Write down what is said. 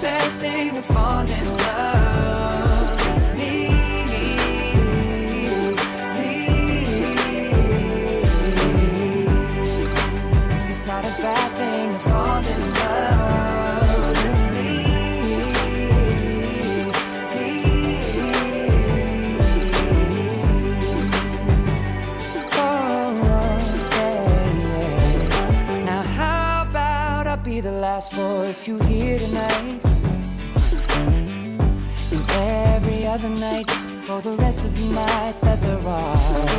bad thing to fall in last voice you hear tonight. And every other night for the rest of the nights that there are.